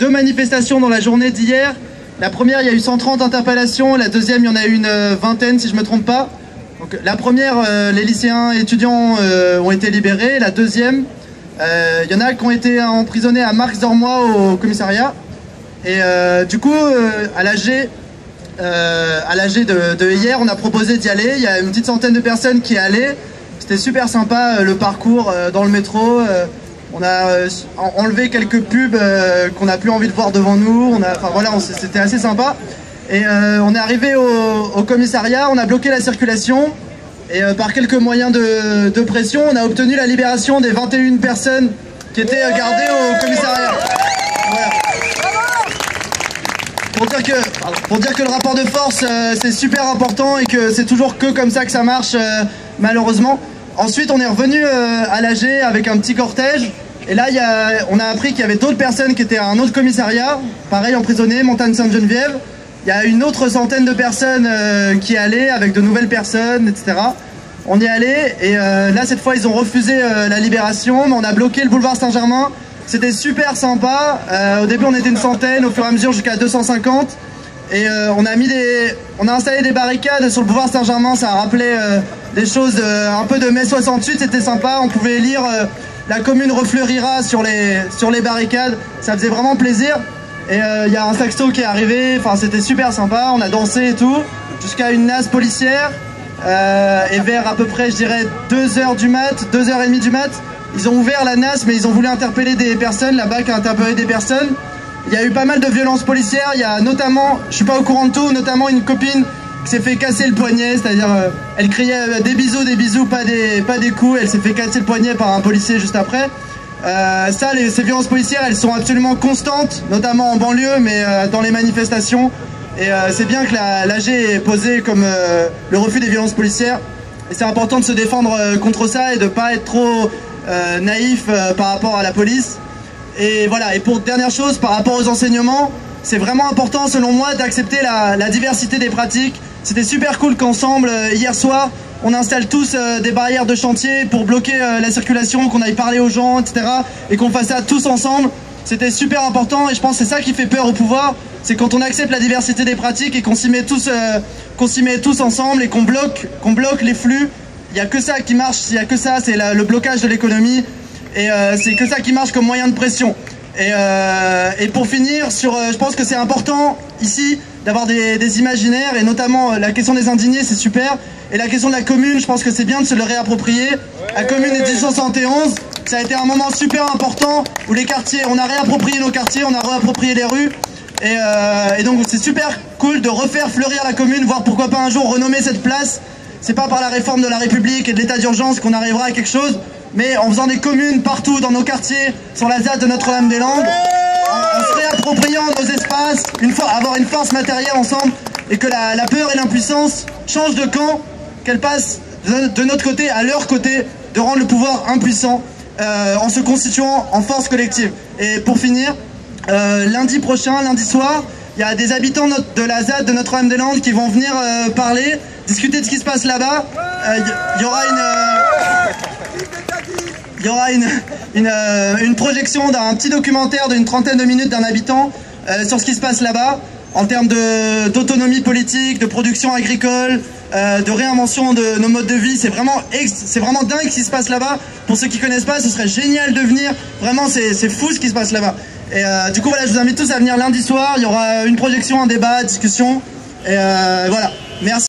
Deux manifestations dans la journée d'hier. La première, il y a eu 130 interpellations. La deuxième, il y en a eu une euh, vingtaine, si je ne me trompe pas. Donc, la première, euh, les lycéens étudiants euh, ont été libérés. La deuxième, il y en a qui ont été emprisonnés à Marx-Dormois au commissariat. Et du coup, à l'AG, à de, de, hier, on a proposé d'y aller. Il y a une petite centaine de personnes qui allaient. C'était super sympa le parcours dans le métro. On a euh, enlevé quelques pubs euh, qu'on n'a plus envie de voir devant nous. Enfin voilà, c'était assez sympa. Et euh, on est arrivé au, commissariat, on a bloqué la circulation. Et par quelques moyens de, pression, on a obtenu la libération des 21 personnes qui étaient gardées au commissariat. Pour dire, que, pour dire que le rapport de force, c'est super important et que c'est toujours que comme ça que ça marche, malheureusement. Ensuite, on est revenu euh, à l'AG avec un petit cortège. Et là, on a appris qu'il y avait d'autres personnes qui étaient à un autre commissariat, pareil emprisonnées, Montagne Sainte-Geneviève. Il y a une autre centaine de personnes euh, qui allaient avec de nouvelles personnes, etc. On y allait et euh, là, cette fois, ils ont refusé la libération, mais on a bloqué le boulevard Saint-Germain. C'était super sympa. au début, on était une centaine, au fur et à mesure jusqu'à 250. Et on a mis des, on a installé des barricades sur le boulevard Saint-Germain. Ça a rappelé des choses un peu de mai 68, c'était sympa. On pouvait lire euh, La commune refleurira sur les, barricades. Ça faisait vraiment plaisir. Et euh, il y a un saxo qui est arrivé, enfin c'était super sympa, on a dansé et tout, jusqu'à une nasse policière. Euh, et vers à peu près, je dirais, 2h du mat, 2h30 du mat, ils ont ouvert la NAS, mais ils ont voulu interpeller des personnes, la BAC a interpellé des personnes. Il y a eu pas mal de violences policières, il y a notamment, je suis pas au courant de tout, notamment une copine s'est fait casser le poignet, c'est-à-dire euh, elle criait euh, des bisous, des bisous, pas des, pas des coups, elle s'est fait casser le poignet par un policier juste après. Euh, ça, ces violences policières, elles sont absolument constantes, notamment en banlieue, mais dans les manifestations. Et c'est bien que l'AG est posé comme le refus des violences policières. Et c'est important de se défendre contre ça et de pas être trop naïf par rapport à la police. Et voilà, et pour dernière chose, par rapport aux enseignements, c'est vraiment important selon moi d'accepter la, diversité des pratiques. C'était super cool qu'ensemble, euh, hier soir, on installe tous euh, des barrières de chantier pour bloquer euh, la circulation, qu'on aille parler aux gens, etc. Et qu'on fasse ça tous ensemble. C'était super important et je pense que c'est ça qui fait peur au pouvoir. C'est quand on accepte la diversité des pratiques et qu'on s'y met tous, met tous ensemble et qu'on bloque, qu'on bloque les flux. Il n'y a que ça qui marche, il n'y a que ça, c'est le blocage de l'économie. Et c'est que ça qui marche comme moyen de pression. Euh, et, pour finir, sur, euh, je pense que c'est important ici d'avoir des, imaginaires et notamment euh, la question des indignés, c'est super. Et la question de la commune, je pense que c'est bien de se le réapproprier. La commune est 1871, ça a été un moment super important où les quartiers, on a réapproprié nos quartiers, on a réapproprié les rues. Et, donc c'est super cool de refaire fleurir la commune, voire pourquoi pas un jour renommer cette place. C'est pas par la réforme de la République et de l'état d'urgence qu'on arrivera à quelque chose mais en faisant des communes partout dans nos quartiers, sur la ZAD de Notre-Dame-des-Landes, en, se réappropriant nos espaces, une fois, avoir une force matérielle ensemble, et que la, peur et l'impuissance changent de camp, qu'elles passent de, notre côté à leur côté, de rendre le pouvoir impuissant euh, en se constituant en force collective. Et pour finir, euh, lundi prochain, lundi soir, il y a des habitants de la ZAD de Notre-Dame-des-Landes qui vont venir euh, parler, discuter de ce qui se passe là-bas. Il y aura une il y aura une, euh, une, projection d'un petit documentaire d'une trentaine de minutes d'un habitant euh, sur ce qui se passe là-bas en termes d'autonomie politique, de production agricole, euh, de réinvention de nos modes de vie. C'est vraiment, vraiment dingue ce qui se passe là-bas. Pour ceux qui connaissent pas, ce serait génial de venir. Vraiment, c'est fou ce qui se passe là-bas. Et du coup, voilà, je vous invite tous à venir lundi soir. Il y aura une projection, un débat, une discussion. Et voilà, merci.